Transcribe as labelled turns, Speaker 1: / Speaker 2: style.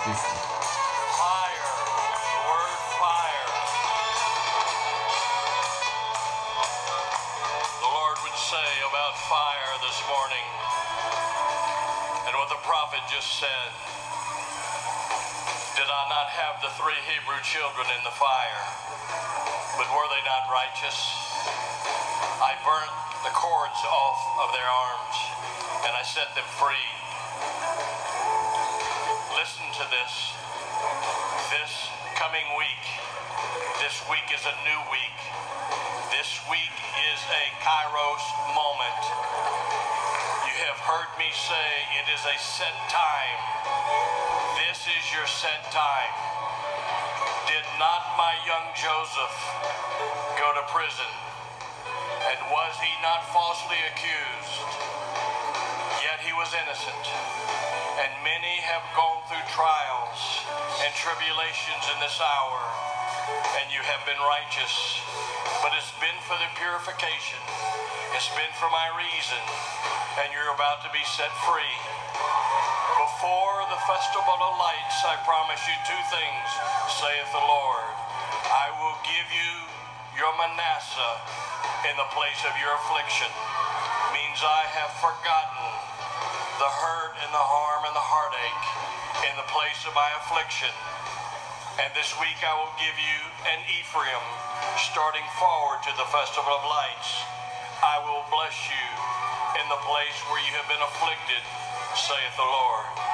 Speaker 1: About fire this morning and what the prophet just said. Did I not have the three Hebrew children in the fire? But were they not righteous? I burnt the cords off of their arms and I set them free. To this. This coming week, this week is a new week. This week is a Kairos moment. You have heard me say it is a set time. This is your set time. Did not my young Joseph go to prison? And was he not falsely accused? Was innocent. And many have gone through trials and tribulations in this hour, and you have been righteous. But it's been for the purification, it's been for my reason, and you're about to be set free. Before the festival of lights, I promise you two things, saith the Lord. I will give you your Manasseh in the place of your affliction. Means I have forgotten the hurt and the harm and the heartache in the place of my affliction. And this week I will give you an Ephraim starting forward to the festival of lights. I will bless you in the place where you have been afflicted, saith the Lord.